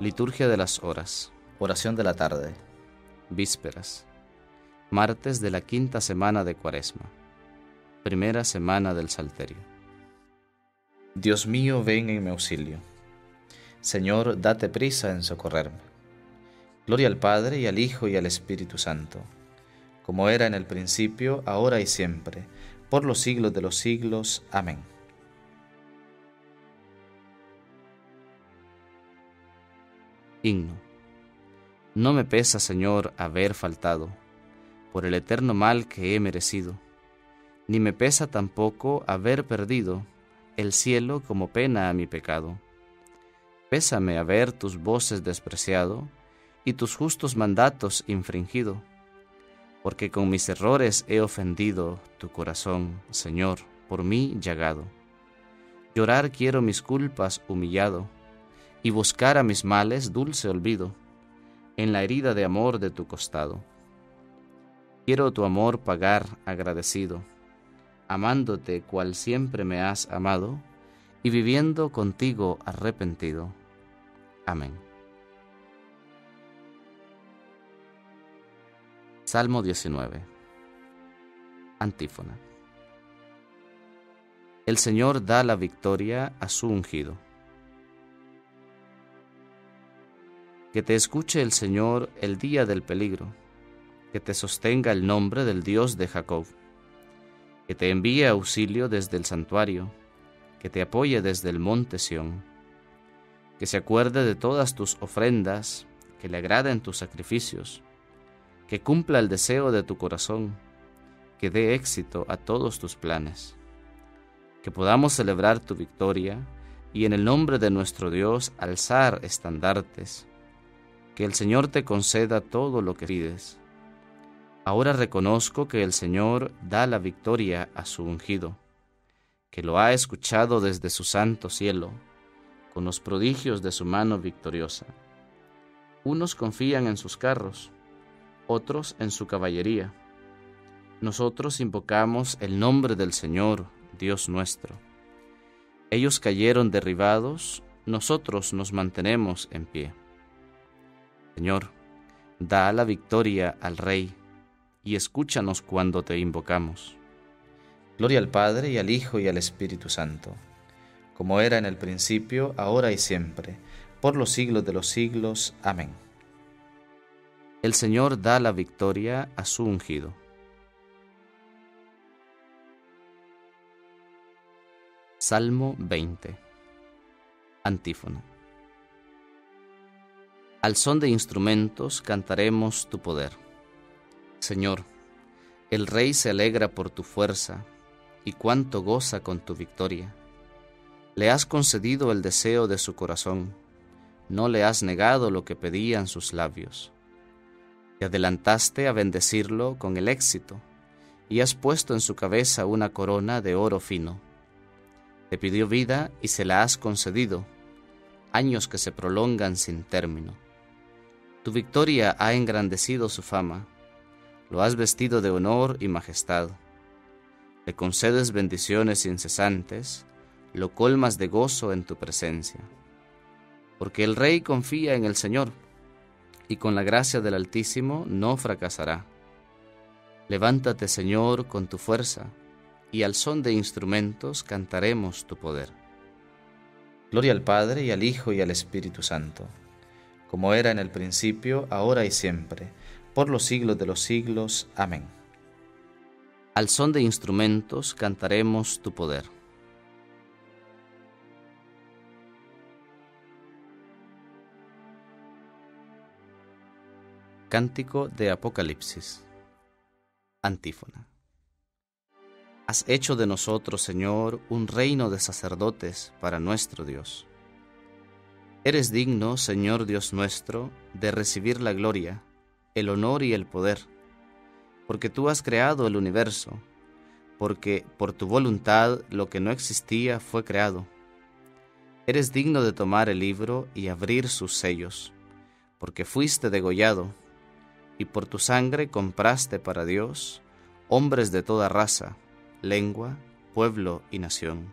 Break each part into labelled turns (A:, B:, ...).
A: Liturgia de las Horas.
B: Oración de la tarde.
A: Vísperas. Martes de la quinta semana de Cuaresma. Primera semana del Salterio.
B: Dios mío, ven en mi auxilio. Señor, date prisa en socorrerme. Gloria al Padre y al Hijo y al Espíritu Santo, como era en el principio, ahora y siempre, por los siglos de los siglos. Amén.
A: No me pesa, Señor, haber faltado, por el eterno mal que he merecido, ni me pesa tampoco haber perdido el cielo como pena a mi pecado. Pésame haber tus voces despreciado y tus justos mandatos infringido, porque con mis errores he ofendido tu corazón, Señor, por mí llagado. Llorar quiero mis culpas humillado, y buscar a mis males dulce olvido en la herida de amor de tu costado. Quiero tu amor pagar agradecido, amándote cual siempre me has amado, y viviendo contigo arrepentido. Amén. Salmo 19. Antífona. El Señor da la victoria a su ungido. Que te escuche el Señor el día del peligro, que te sostenga el nombre del Dios de Jacob, que te envíe auxilio desde el santuario, que te apoye desde el monte Sión, que se acuerde de todas tus ofrendas, que le agraden tus sacrificios, que cumpla el deseo de tu corazón, que dé éxito a todos tus planes, que podamos celebrar tu victoria y en el nombre de nuestro Dios alzar estandartes que el Señor te conceda todo lo que pides. Ahora reconozco que el Señor da la victoria a su ungido, que lo ha escuchado desde su santo cielo, con los prodigios de su mano victoriosa. Unos confían en sus carros, otros en su caballería. Nosotros invocamos el nombre del Señor, Dios nuestro. Ellos cayeron derribados, nosotros nos mantenemos en pie. Señor, da la victoria al Rey y escúchanos cuando te invocamos.
B: Gloria al Padre y al Hijo y al Espíritu Santo, como era en el principio, ahora y siempre, por los siglos de los siglos. Amén.
A: El Señor da la victoria a su ungido. Salmo 20 Antífono al son de instrumentos cantaremos tu poder. Señor, el Rey se alegra por tu fuerza y cuánto goza con tu victoria. Le has concedido el deseo de su corazón, no le has negado lo que pedían sus labios. Te adelantaste a bendecirlo con el éxito y has puesto en su cabeza una corona de oro fino. Te pidió vida y se la has concedido, años que se prolongan sin término tu victoria ha engrandecido su fama, lo has vestido de honor y majestad. Le concedes bendiciones incesantes, lo colmas de gozo en tu presencia. Porque el Rey confía en el Señor, y con la gracia del Altísimo no fracasará. Levántate, Señor, con tu fuerza, y al son de instrumentos cantaremos tu poder.
B: Gloria al Padre y al Hijo y al Espíritu Santo como era en el principio, ahora y siempre, por los siglos de los siglos. Amén.
A: Al son de instrumentos cantaremos tu poder. Cántico de Apocalipsis. Antífona. Has hecho de nosotros, Señor, un reino de sacerdotes para nuestro Dios. Eres digno, Señor Dios nuestro, de recibir la gloria, el honor y el poder, porque tú has creado el universo, porque por tu voluntad lo que no existía fue creado. Eres digno de tomar el libro y abrir sus sellos, porque fuiste degollado, y por tu sangre compraste para Dios hombres de toda raza, lengua, pueblo y nación,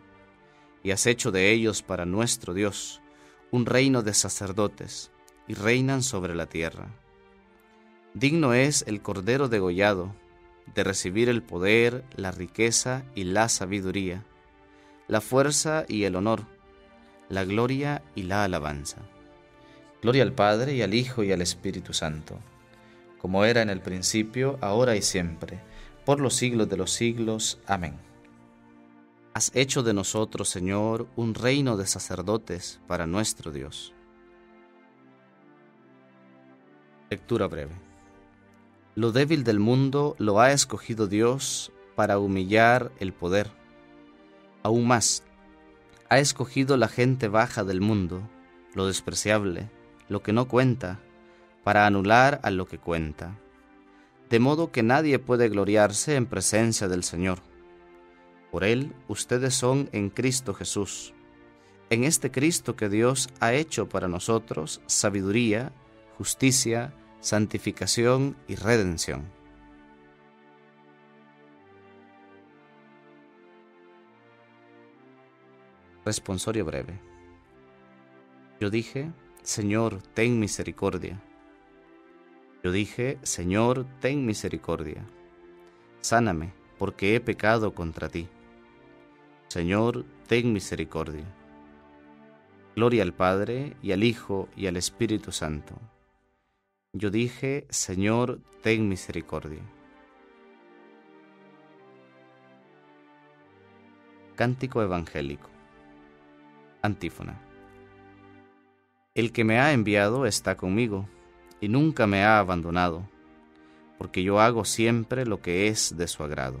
A: y has hecho de ellos para nuestro Dios un reino de sacerdotes, y reinan sobre la tierra. Digno es el Cordero degollado de recibir el poder, la riqueza y la sabiduría, la fuerza y el honor, la gloria y la alabanza.
B: Gloria al Padre y al Hijo y al Espíritu Santo, como era en el principio, ahora y siempre, por los siglos de los siglos. Amén.
A: Has hecho de nosotros, Señor, un reino de sacerdotes para nuestro Dios. Lectura breve. Lo débil del mundo lo ha escogido Dios para humillar el poder. Aún más, ha escogido la gente baja del mundo, lo despreciable, lo que no cuenta, para anular a lo que cuenta. De modo que nadie puede gloriarse en presencia del Señor. Por Él ustedes son en Cristo Jesús, en este Cristo que Dios ha hecho para nosotros sabiduría, justicia, santificación y redención. Responsorio breve. Yo dije, Señor, ten misericordia. Yo dije, Señor, ten misericordia. Sáname, porque he pecado contra ti. Señor, ten misericordia. Gloria al Padre, y al Hijo, y al Espíritu Santo yo dije, Señor, ten misericordia. Cántico Evangélico. Antífona. El que me ha enviado está conmigo y nunca me ha abandonado, porque yo hago siempre lo que es de su agrado.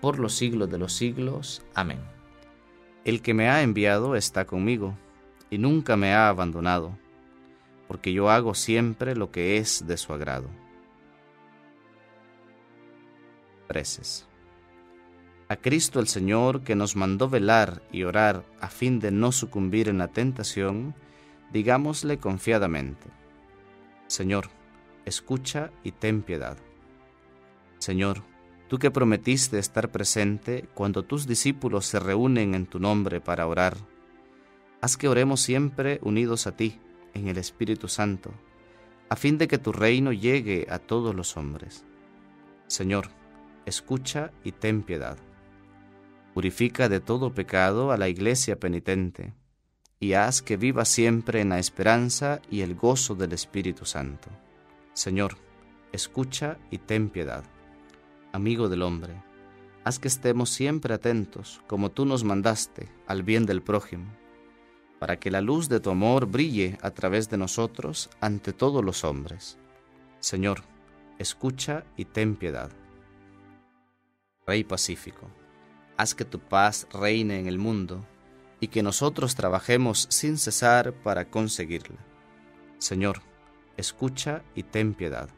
B: por los siglos de los siglos. Amén.
A: El que me ha enviado está conmigo, y nunca me ha abandonado, porque yo hago siempre lo que es de su agrado. Preces. A Cristo el Señor, que nos mandó velar y orar a fin de no sucumbir en la tentación, digámosle confiadamente, Señor, escucha y ten piedad. Señor, tú que prometiste estar presente cuando tus discípulos se reúnen en tu nombre para orar, haz que oremos siempre unidos a ti en el Espíritu Santo, a fin de que tu reino llegue a todos los hombres. Señor, escucha y ten piedad. Purifica de todo pecado a la iglesia penitente, y haz que viva siempre en la esperanza y el gozo del Espíritu Santo. Señor, escucha y ten piedad amigo del hombre, haz que estemos siempre atentos, como tú nos mandaste, al bien del prójimo, para que la luz de tu amor brille a través de nosotros ante todos los hombres. Señor, escucha y ten piedad. Rey pacífico, haz que tu paz reine en el mundo y que nosotros trabajemos sin cesar para conseguirla. Señor, escucha y ten piedad.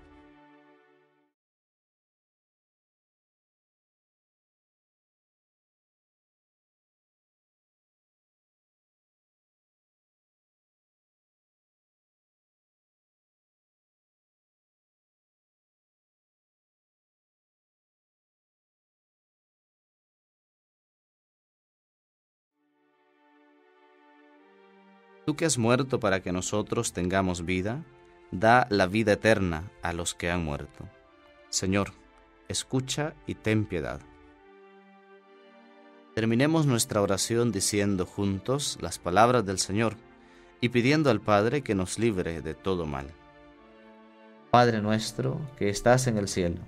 A: Tú que has muerto para que nosotros tengamos vida, da la vida eterna a los que han muerto. Señor, escucha y ten piedad. Terminemos nuestra oración diciendo juntos las palabras del Señor, y pidiendo al Padre que nos libre de todo mal.
B: Padre nuestro que estás en el cielo,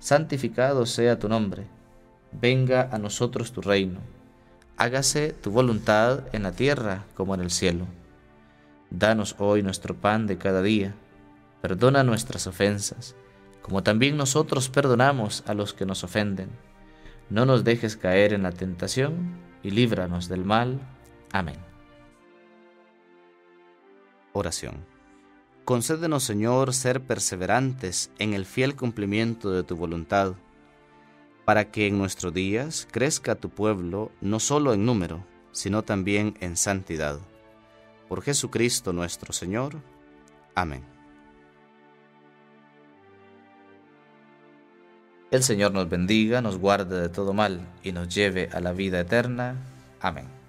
B: santificado sea tu nombre, venga a nosotros tu reino, hágase tu voluntad en la tierra como en el cielo. Danos hoy nuestro pan de cada día, perdona nuestras ofensas, como también nosotros perdonamos a los que nos ofenden. No nos dejes caer en la tentación y líbranos del mal. Amén.
A: Oración. Concédenos, Señor, ser perseverantes en el fiel cumplimiento de tu voluntad, para que en nuestros días crezca tu pueblo no solo en número, sino también en santidad. Por Jesucristo nuestro Señor. Amén.
B: El Señor nos bendiga, nos guarde de todo mal y nos lleve a la vida eterna. Amén.